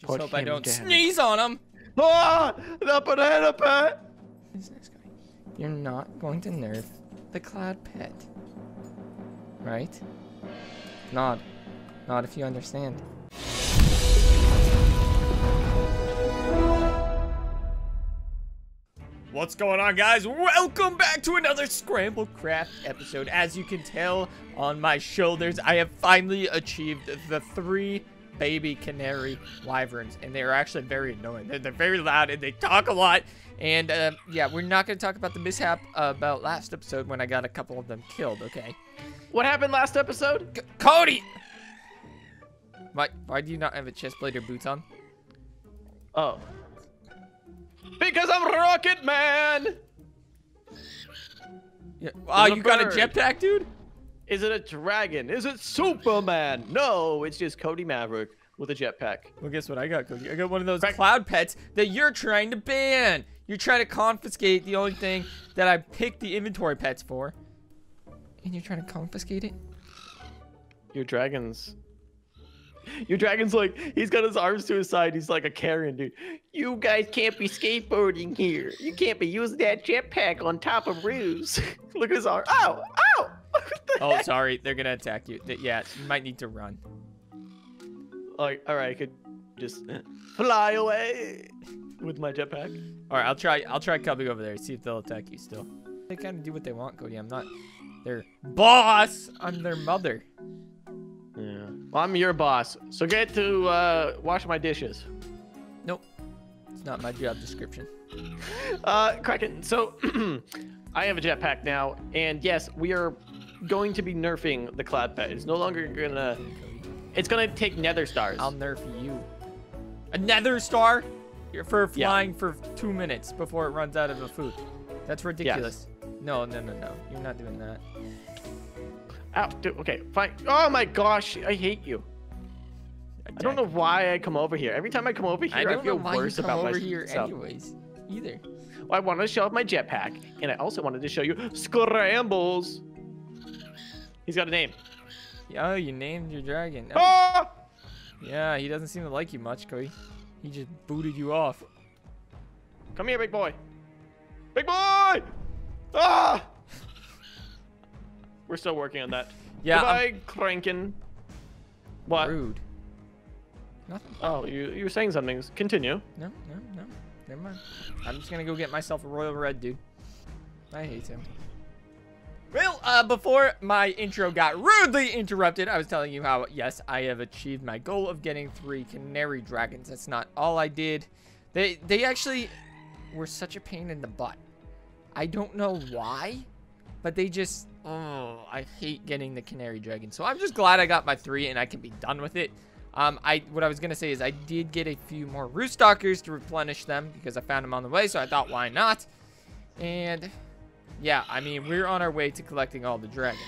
Just Put hope I don't down. sneeze on him. Ah, the banana pet. Who's this guy? You're not going to nerf the cloud pet. Right? Nod. Nod if you understand. What's going on, guys? Welcome back to another Scramble Craft episode. As you can tell on my shoulders, I have finally achieved the three baby canary wyverns, and they are actually very annoying. They're, they're very loud and they talk a lot. And uh, yeah, we're not going to talk about the mishap uh, about last episode when I got a couple of them killed, okay? What happened last episode? C Cody! Why, why do you not have a chest plate or boots on? Oh. Because I'm Rocket Man. Yeah. Oh, a you got a jetpack, dude? Is it a dragon? Is it Superman? No, it's just Cody Maverick with a jetpack. Well, guess what I got, Cody? I got one of those Crack- cloud pets that you're trying to ban. You're trying to confiscate the only thing that I picked the inventory pets for. And you're trying to confiscate it? Your dragon's. Your dragon's like, he's got his arms to his side. He's like a carrion, dude. You guys can't be skateboarding here. You can't be using that jetpack on top of roofs. Look at his arm. Ow! Ow! Oh, heck? sorry. They're going to attack you. Yeah, you might need to run. Like, all right, I could just fly away with my jetpack. All right, I'll try. I'll try coming over there. See if they'll attack you still. They kind of do what they want, Cody. I'm not their boss. I'm their mother. Yeah. Well, I'm your boss, so get to uh, wash my dishes. Nope. It's not my job description. Uh, Kraken. So, I have a jetpack now, and yes, we are going to be nerfing the cloud pet. It's no longer gonna. It's gonna take nether stars. I'll nerf you. A nether star? You're for Yeah. flying for two minutes before it runs out of the food. That's ridiculous. No, no, no, no. You're not doing that. Ow, dude, okay, fine. Oh my gosh, I hate you. I don't know why I come over here. Every time I come over here, I I, don't know feel why you worse come about over my here anyways. Either. Well, I wanted to show off my jetpack, and I also wanted to show you Scrambles. He's got a name. Oh, you named your dragon. Oh, Ah! yeah, he doesn't seem to like you much, Cody. He just booted you off. Come here, big boy. Big boy! Ah! We're still working on that. Yeah, I'm Goodbye, Crankin. What? rude. Nothing. Oh, you you were saying something. Continue. No, no, no. Never mind. I'm just gonna go get myself a royal red, dude. I hate him. Well, uh, before my intro got rudely interrupted, I was telling you how, yes, I have achieved my goal of getting three canary dragons. That's not all I did. They, they actually were such a pain in the butt. I don't know why, but they just, oh, I hate getting the canary dragon. So I'm just glad I got my three and I can be done with it. Um, I what I was gonna say is I did get a few more roost stalkers to replenish them because I found them on the way, so I thought why not? And yeah, I mean we're on our way to collecting all the dragons.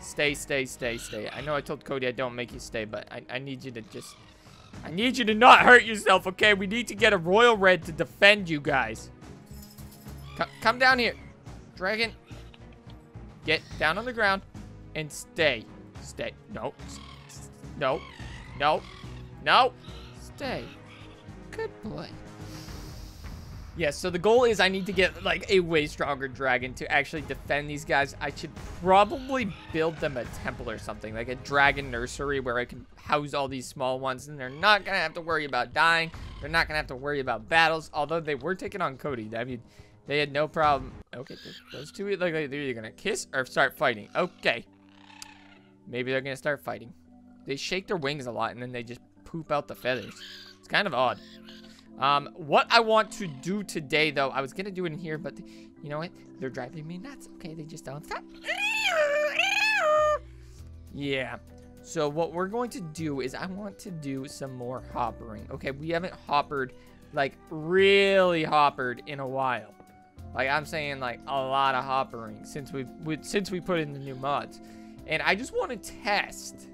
Stay, stay, stay, stay. I know I told Cody I don't make you stay, but I, I need you to just I need you to not hurt yourself, okay? We need to get a royal red to defend you guys. Co- come down here, dragon. Get down on the ground and stay. Stay. No. No. No. No. Stay. Good boy. Yeah, so the goal is I need to get like a way stronger dragon to actually defend these guys. I should probably build them a temple or something, like a dragon nursery where I can house all these small ones and they're not going to have to worry about dying. They're not going to have to worry about battles, although they were taking on Cody. I mean, they had no problem. Okay, those two look like they're either going to kiss or start fighting. Okay. Maybe they're going to start fighting. They shake their wings a lot and then they just poop out the feathers. It's kind of odd. Um, what I want to do today, though, I was gonna do it in here, but you know what? They're driving me nuts. Okay, they just don't stop. Yeah. So what we're going to do is I want to do some more hoppering. Okay, we haven't hoppered, like really hoppered in a while. Like I'm saying, like a lot of hoppering since we since we put in the new mods, and I just want to test.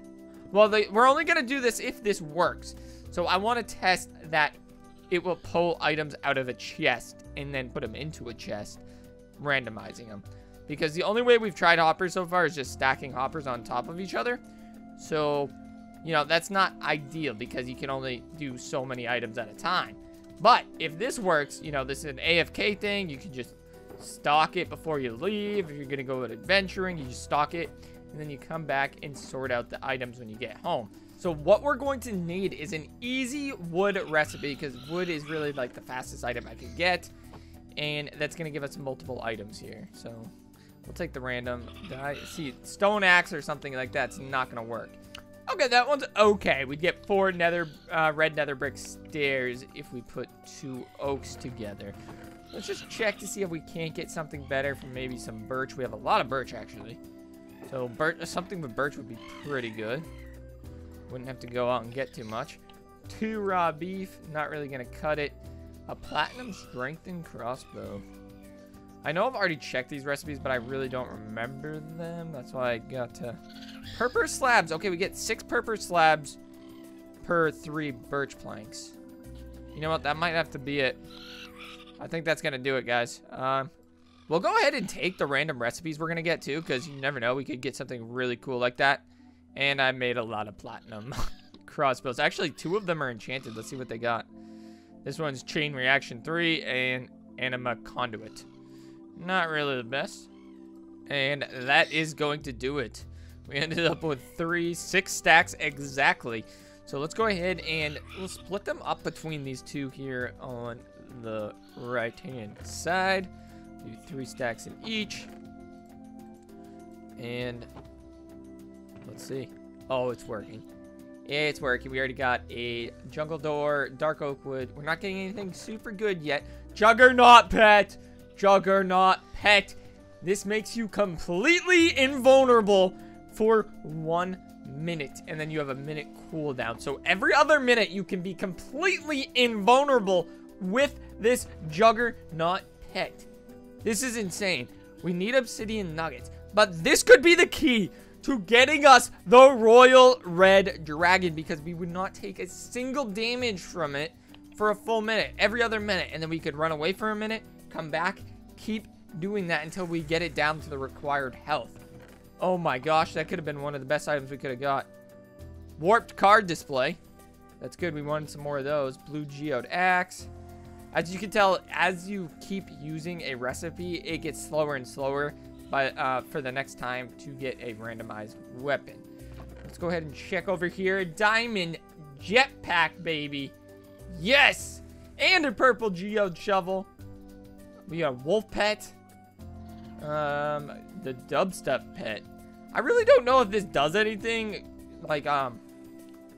Well, we're only gonna do this if this works. So I want to test that it will pull items out of a chest and then put them into a chest, randomizing them. Because the only way we've tried hoppers so far is just stacking hoppers on top of each other. So you know, that's not ideal because you can only do so many items at a time. But if this works, you know, this is an AFK thing. You can just stock it before you leave. If you're going to go adventuring, you just stock it. And then you come back and sort out the items when you get home. So what we're going to need is an easy wood recipe because wood is really like the fastest item I could get. And that's going to give us multiple items here. So we'll take the random. Die. See, stone axe or something like that's not going to work. Okay, that one's okay. We'd get four nether, uh, red nether brick stairs if we put two oaks together. Let's just check to see if we can't get something better from maybe some birch. We have a lot of birch, actually. So birch, something with birch would be pretty good. Wouldn't have to go out and get too much. Two raw beef, not really going to cut it. A platinum strengthened crossbow. I know I've already checked these recipes, but I really don't remember them. That's why I got to... Purpur slabs. Okay, we get six purpur slabs per three birch planks. You know what? That might have to be it. I think that's going to do it, guys. Um, we'll go ahead and take the random recipes we're going to get, too, because you never know. We could get something really cool like that. And I made a lot of platinum crossbows. Actually, two of them are enchanted. Let's see what they got. This one's Chain Reaction 3 and Anima Conduit. Not really the best. And that is going to do it. We ended up with three, six stacks exactly. So let's go ahead and we'll split them up between these two here on the right-hand side. Do three stacks in each. And let's see. Oh, it's working. It's working. We already got a jungle door, dark oak wood. We're not getting anything super good yet. Juggernaut pet. Juggernaut pet. This makes you completely invulnerable for one minute. And then you have a minute cooldown. So every other minute, you can be completely invulnerable with this Juggernaut pet. This is insane. We need obsidian nuggets. But this could be the key to getting us the Royal Red Dragon because we would not take a single damage from it for a full minute, every other minute. And then we could run away for a minute, come back, keep doing that until we get it down to the required health. Oh my gosh, that could have been one of the best items we could have got. Warped card display. That's good. We wanted some more of those. Blue geode axe. As you can tell, as you keep using a recipe, it gets slower and slower by, uh, for the next time to get a randomized weapon. Let's go ahead and check over here. Diamond jetpack, baby. Yes! And a purple geode shovel. We got wolf pet. Um, the dubstep pet. I really don't know if this does anything, like, um,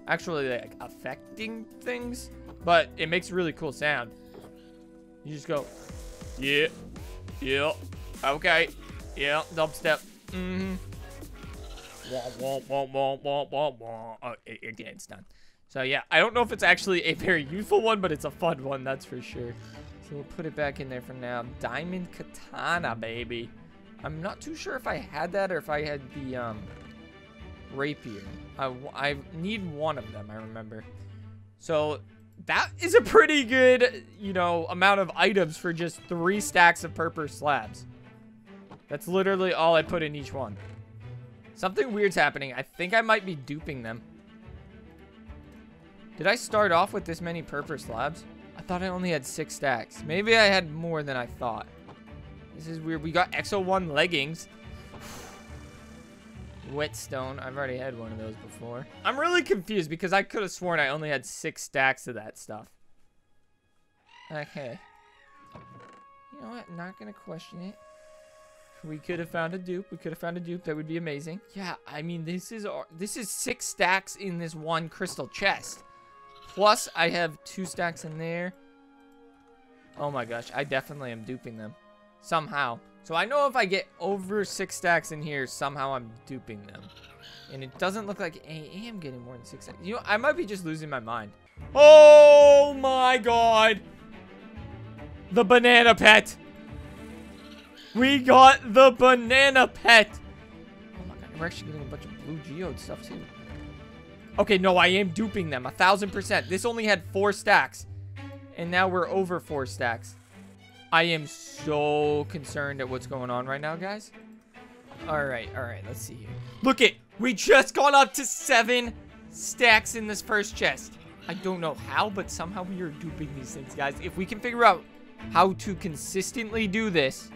actually, like, affecting things, but it makes a really cool sound. You just go, yeah, yeah, okay, yeah, dubstep, mm-hmm. Wah, wah, wah, wah, wah, wah. Oh, it, it, it's done. So, yeah, I don't know if it's actually a very useful one, but it's a fun one, that's for sure. So we'll put it back in there for now. Diamond Katana, baby. I'm not too sure if I had that or if I had the um, rapier. I, I need one of them, I remember. So that is a pretty good, you know, amount of items for just three stacks of purpur slabs. That's literally all I put in each one. Something weird's happening. I think I might be duping them. Did I start off with this many purpur slabs? I thought I only had six stacks. Maybe I had more than I thought. This is weird. We got Exo 1 leggings. Whetstone. I've already had one of those before. I'm really confused because I could have sworn I only had six stacks of that stuff. Okay. You know what? Not going to question it. We could have found a dupe. We could have found a dupe. That would be amazing. Yeah, I mean, this is this is six stacks in this one crystal chest. Plus, I have two stacks in there. Oh my gosh, I definitely am duping them. Somehow. So I know if I get over six stacks in here, somehow I'm duping them. And it doesn't look like I am getting more than six stacks. You know, I might be just losing my mind. Oh my god. The banana pet. We got the banana pet. Oh my god, we're actually getting a bunch of blue geode stuff too. Okay, no, I am duping them. A thousand percent. This only had four stacks. And now we're over four stacks. I am so concerned at what's going on right now, guys. All right, all right, let's see here. Look it, we just got up to seven stacks in this first chest. I don't know how, but somehow we are duping these things, guys. If we can figure out how to consistently do this,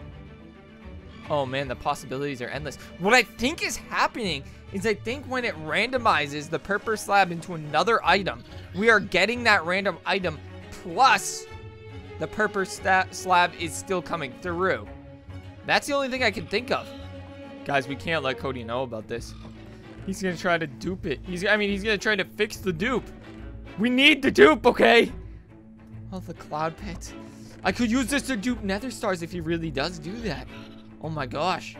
oh man, the possibilities are endless. What I think is happening is I think when it randomizes the purple slab into another item, we are getting that random item plus the purple slab is still coming through. That's the only thing I can think of. Guys, we can't let Cody know about this. He's gonna try to dupe it. He's, I mean, he's gonna try to fix the dupe. We need the dupe, okay? Oh, the cloud pit. I could use this to dupe nether stars if he really does do that. Oh my gosh.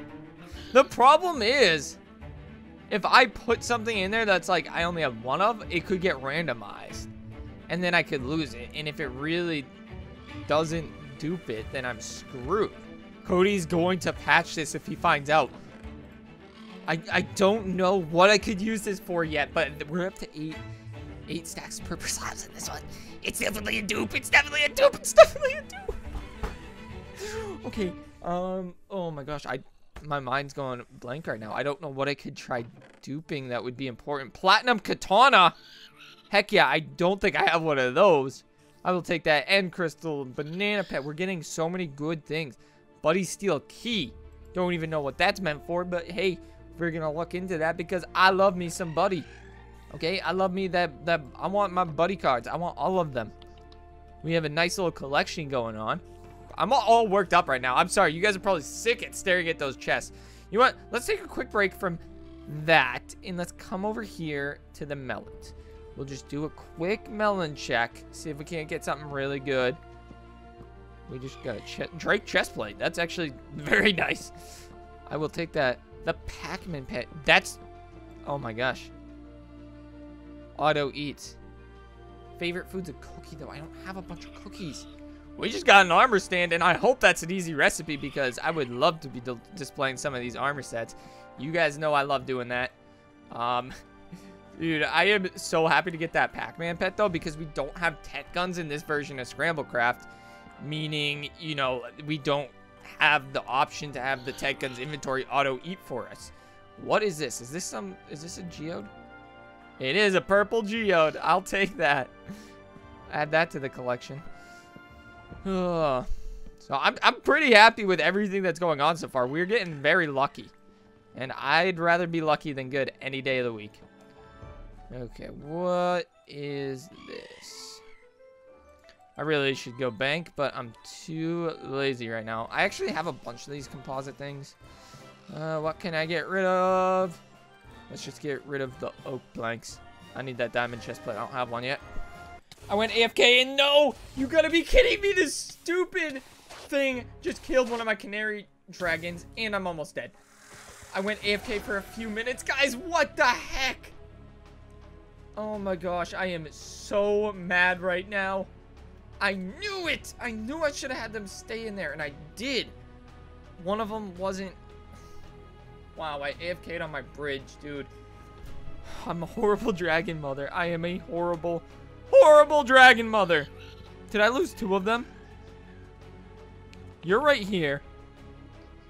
The problem is, if I put something in there that's like I only have one of, it could get randomized. And then I could lose it. And if it really doesn't dupe it, then I'm screwed. Cody's going to patch this if he finds out. I, I don't know what I could use this for yet, but we're up to eight eight stacks of purple slabs in this one. It's definitely a dupe. It's definitely a dupe. It's definitely a dupe. okay. Um. Oh my gosh. I my mind's going blank right now. I don't know what I could try duping that would be important. Platinum katana. Heck yeah. I don't think I have one of those. I will take that end crystal, banana pet. We're getting so many good things. Buddy steel key. Don't even know what that's meant for, but hey, we're gonna look into that because I love me some buddy. Okay, I love me that, that, I want my buddy cards. I want all of them. We have a nice little collection going on. I'm all, worked up right now. I'm sorry, you guys are probably sick at staring at those chests. You know what? Let's take a quick break from that, and let's come over here to the melons. We'll just do a quick melon check, see if we can't get something really good. We just got a ch Drake chest plate. That's actually very nice. I will take that. The Pac-Man pet. That's... Oh my gosh. Auto eat. Favorite food's a cookie, though. I don't have a bunch of cookies. We just got an armor stand, and I hope that's an easy recipe because I would love to be displaying some of these armor sets. You guys know I love doing that. Um, dude, I am so happy to get that Pac-Man pet, though, because we don't have Techguns in this version of Scramblecraft, meaning, you know, we don't have the option to have the Techguns inventory auto eat for us. What is this? Is this some, is this a geode? It is a purple geode. I'll take that. Add that to the collection. So I'm, I'm pretty happy with everything that's going on so far. We're getting very lucky. And I'd rather be lucky than good any day of the week. Okay, what is this? I really should go bank, but I'm too lazy right now. I actually have a bunch of these composite things. Uh, what can I get rid of? Let's just get rid of the oak blanks. I need that diamond chest plate. I don't have one yet. I went AFK and no! You gotta be kidding me! This stupid thing just killed one of my canary dragons and I'm almost dead. I went AFK for a few minutes. Guys, what the heck? Oh my gosh, I am so mad right now. I knew it! I knew I should have had them stay in there, and I did. One of them wasn't Wow, I AFK'd on my bridge, dude. I'm a horrible dragon mother. I am a horrible, horrible dragon mother. Did I lose two of them? You're right here.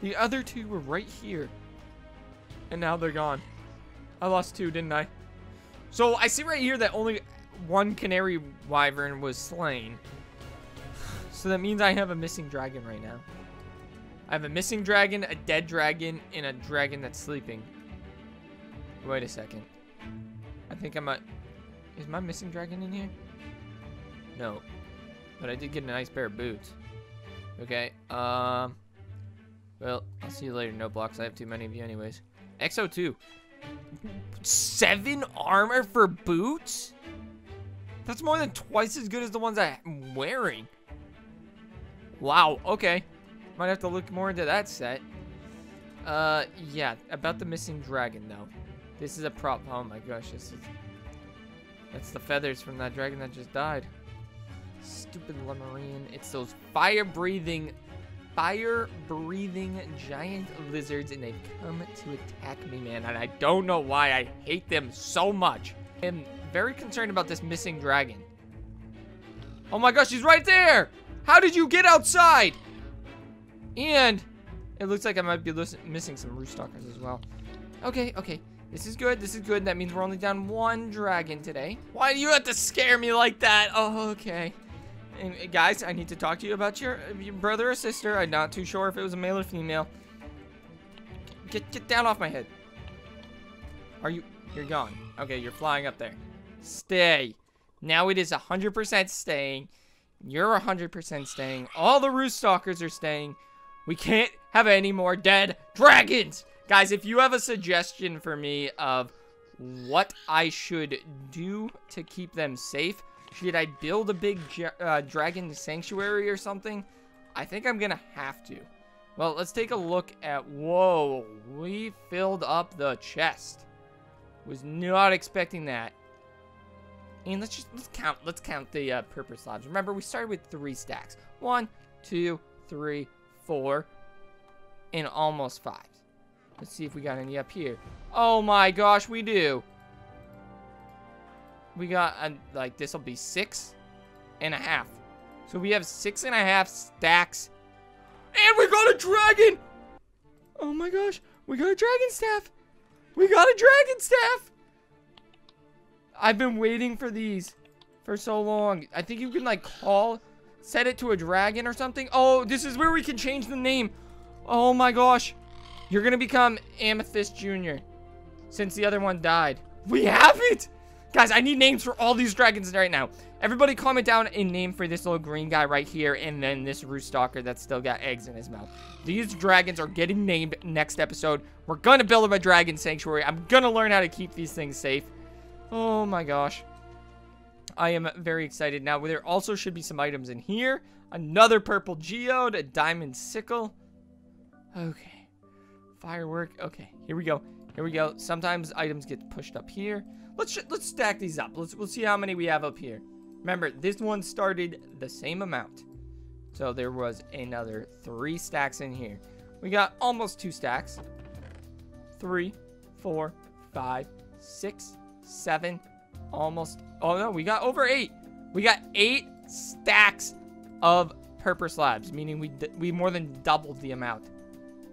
The other two were right here. And now they're gone. I lost two, didn't I? So I see right here that only one canary wyvern was slain. So that means I have a missing dragon right now. I have a missing dragon, a dead dragon, and a dragon that's sleeping. Wait a second. I think I'm a... Is my missing dragon in here? No. But I did get a nice pair of boots. Okay, um... Well, I'll see you later, no blocks. I have too many of you anyways. XO2. Seven armor for boots? That's more than twice as good as the ones I'm wearing. Wow, okay. Might have to look more into that set. Uh, yeah, about the missing dragon, though. This is a prop. Oh my gosh, this is... That's the feathers from that dragon that just died. Stupid Lemurian. It's those fire-breathing, fire-breathing giant lizards, and they've come to attack me, man. And I don't know why I hate them so much. I'm very concerned about this missing dragon. Oh my gosh, he's right there! How did you get outside? And it looks like I might be missing some roost stalkers as well. Okay, okay. This is good. This is good. That means we're only down one dragon today. Why do you have to scare me like that? Oh, okay. And uh, guys, I need to talk to you about your, your brother or sister. I'm not too sure if it was a male or female. Get, get down off my head. Are you... You're gone. Okay, you're flying up there. Stay. Now it is 100% staying. You're 100% staying. All the roost stalkers are staying. We can't have any more dead dragons. Guys, if you have a suggestion for me of what I should do to keep them safe, should I build a big uh, dragon sanctuary or something? I think I'm gonna have to. Well, let's take a look at, whoa, we filled up the chest. Was not expecting that. And let's just, let's count, let's count the uh, purple slabs. Remember, we started with three stacks. One, two, three, four, and almost five. Let's see if we got any up here. Oh my gosh, we do. We got, uh, like, this will be six and a half. So we have six and a half stacks. And we got a dragon! Oh my gosh, we got a dragon staff. We got a dragon staff. I've been waiting for these for so long. I think you can, like, call, set it to a dragon or something. Oh, this is where we can change the name. Oh my gosh. You're gonna become Amethyst Jr. Since the other one died. We have it! Guys, I need names for all these dragons right now. Everybody comment down a name for this little green guy right here, and then this roost stalker that's still got eggs in his mouth. These dragons are getting named next episode. We're gonna build them a dragon sanctuary. I'm gonna learn how to keep these things safe. Oh my gosh. I am very excited. Now, there also should be some items in here. Another purple geode, a diamond sickle. Okay. Firework. Okay, here we go. Here we go. Sometimes items get pushed up here. Let's let's stack these up. Let's we'll see how many we have up here. Remember, this one started the same amount. So there was another three stacks in here. We got almost two stacks. Three, four, five, six, seven, almost. Oh no, we got over eight. We got eight stacks of purple slabs, meaning we we more than doubled the amount.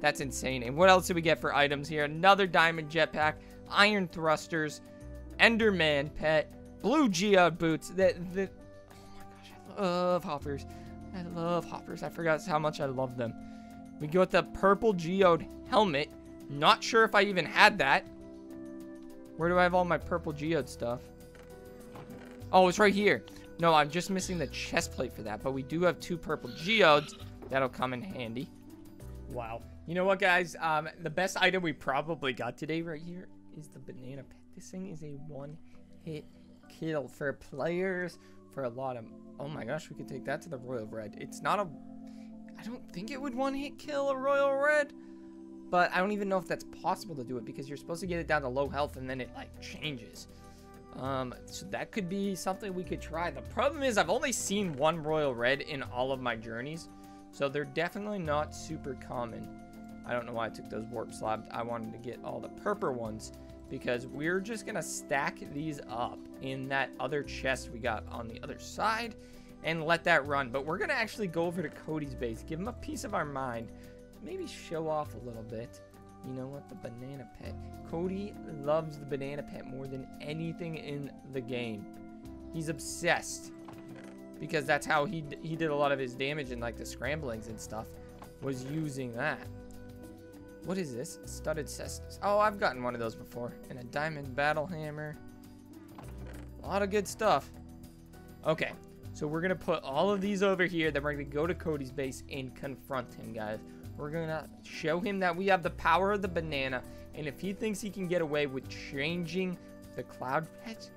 That's insane. And what else did we get for items here? Another diamond jetpack, iron thrusters, enderman pet, blue geode boots. That the oh my gosh, I love hoppers. I love hoppers. I forgot how much I love them. We got the purple geode helmet. Not sure if I even had that. Where do I have all my purple geode stuff? Oh, it's right here. No, I'm just missing the chest plate for that. But we do have two purple geodes. That'll come in handy. Wow. You know what, guys? Um, the best item we probably got today right here is the banana pet. This thing is a one-hit kill for players, for a lot of... Oh my gosh, we could take that to the Royal Red. It's not a... I don't think it would one-hit kill a Royal Red, but I don't even know if that's possible to do it because you're supposed to get it down to low health and then it, like, changes. Um, so that could be something we could try. The problem is I've only seen one Royal Red in all of my journeys, so they're definitely not super common. I don't know why I took those warp slabs. I wanted to get all the purple ones because we're just going to stack these up in that other chest we got on the other side and let that run. But we're going to actually go over to Cody's base, give him a piece of our mind, maybe show off a little bit. You know what? The banana pet. Cody loves the banana pet more than anything in the game. He's obsessed because that's how he he did a lot of his damage in like the scramblings and stuff was using that. What is this? Studded cestus. Oh, I've gotten one of those before. And a diamond battle hammer. A lot of good stuff. Okay, so we're going to put all of these over here. Then we're going to go to Cody's base and confront him, guys. We're going to show him that we have the power of the banana. And if he thinks he can get away with changing the cloud pets,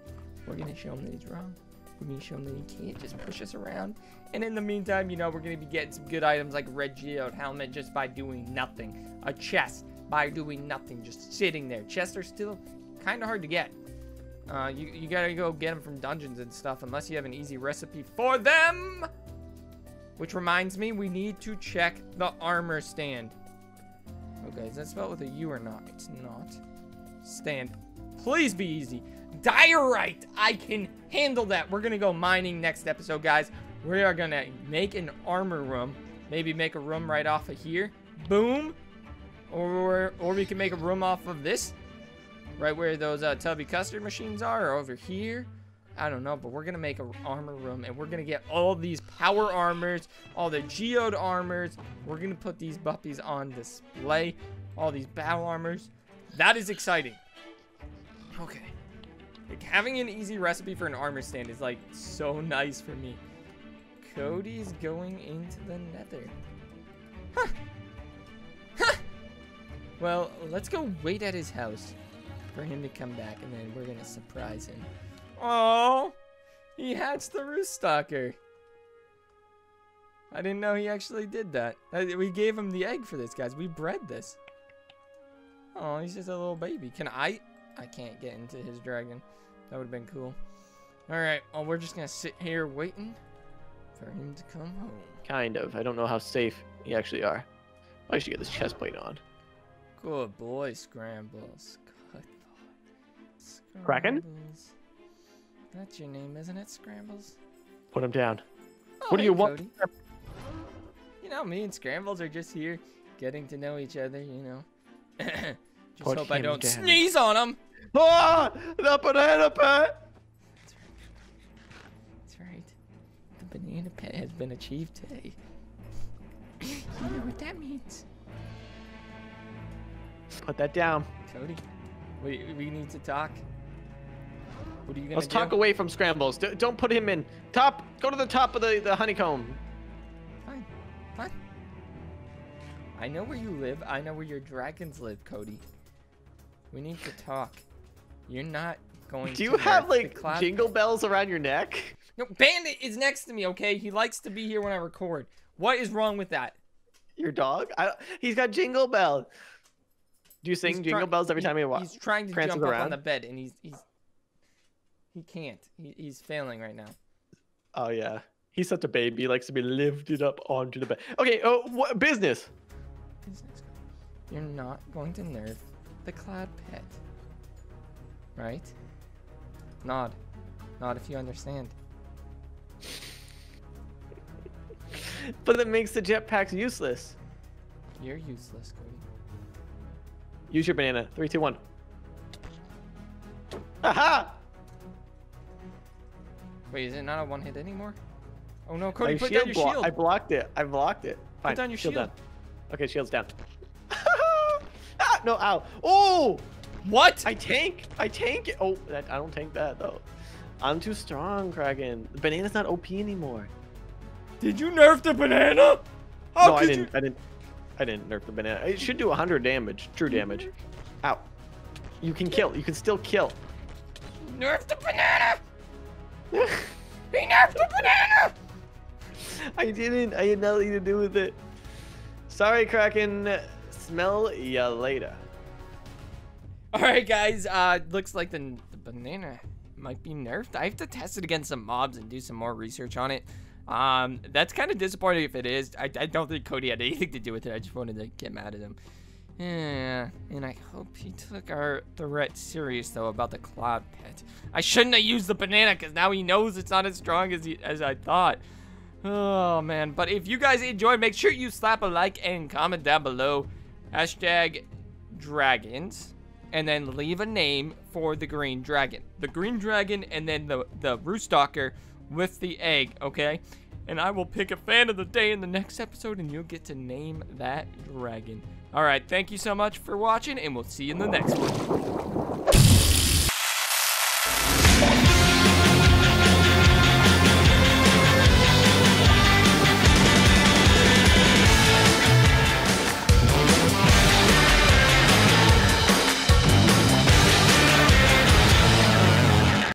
we're going to show him that he's wrong. We're going show him that he can't just push us around. And in the meantime, you know, we're going to be getting some good items like red geode helmet just by doing nothing. A chest by doing nothing, just sitting there. Chests are still kind of hard to get. Uh, you, you gotta go get them from dungeons and stuff unless you have an easy recipe for them. Which reminds me, we need to check the armor stand. Okay, is that spelled with a U or not? It's not. Stand. Please be easy. Diorite! I can handle that. We're gonna go mining next episode, guys. We are gonna make an armor room. Maybe make a room right off of here. Boom. Or, or we can make a room off of this. right where those uh, tubby custard machines are, or over here. I don't know, but we're gonna make an armor room, and we're gonna get all these power armors, all the geode armors. We're gonna put these buppies on display, all these battle armors. That is exciting. Okay. Like, having an easy recipe for an armor stand is like so nice for me. Cody's going into the nether. Huh. Huh. Well, let's go wait at his house for him to come back, and then we're gonna surprise him. Oh, he hatched the roost stalker. I didn't know he actually did that. We gave him the egg for this, guys. We bred this. Oh, he's just a little baby. Can I? I can't get into his dragon. That would have been cool. All right. Well, we're just gonna sit here waiting for him to come home. Kind of. I don't know how safe you actually are. I should get this chest plate on. Good boy, Scrambles. Good boy. Kraken? That's your name, isn't it, Scrambles? Put him down. Oh, What do hey, you want? You know, me and Scrambles are just here getting to know each other, you know. just Put hope I don't down. sneeze on him. Ah! The banana pet! That's right. The banana pet has been achieved today. you know what that means. Put that down. Cody, we, we need to talk. What are you gonna Let's do? talk away from scrambles. D- don't put him in. Top. Go to the top of the, the honeycomb. Fine. Fine. I know where you live. I know where your dragons live, Cody. We need to talk. You're not going to Do you have like jingle bells around your neck? No, Bandit is next to me, okay? He likes to be here when I record. What is wrong with that? Your dog? I, he's got jingle bells. Do you sing He's jingle bells every he- time you walk? He's trying to jump up on around? the bed, and he's he's he can't. He, he's failing right now. Oh yeah. He's such a baby. He likes to be lifted up onto the bed. Okay. Oh, what business? Business. You're not going to nerf the cloud pet, right? Nod, nod if you understand. But it makes the jetpacks useless. You're useless, Cody. Use your banana. Three, two, one. Aha! Wait, is it not a one hit anymore? Oh no, Cody, put shield down your shield. I blocked it. I blocked it. Fine. down your shield. shield. Down. Okay, shield's down. ah, no, ow. Oh! What? I tank. I tank it. Oh, that, I don't tank that though. I'm too strong, Kraken. The banana's not OP anymore. Did you nerf the banana? How no, I didn't. I didn't. I didn't nerf the banana. It should do 100 damage. True damage. Ow. You can kill. You can still kill. You nerf the banana? He nerfed the banana! I didn't. I had nothing to do with it. Sorry, Kraken. Smell ya later. All right, guys. Uh, looks like the, the banana might be nerfed. I have to test it against some mobs and do some more research on it. Um, that's kind of disappointing if it is. I, I don't think Cody had anything to do with it. I just wanted to get mad at him. Yeah, and I hope he took our threat serious though about the cloud pet. I shouldn't have used the banana because now he knows it's not as strong as he, as I thought. Oh man, but if you guys enjoyed, make sure you slap a like and comment down below. Hashtag dragons, and then leave a name for the green dragon. The green dragon, and then the the roost stalker with the egg. Okay, and I will pick a fan of the day in the next episode, and you'll get to name that dragon. All right, thank you so much for watching, and we'll see you in the next one.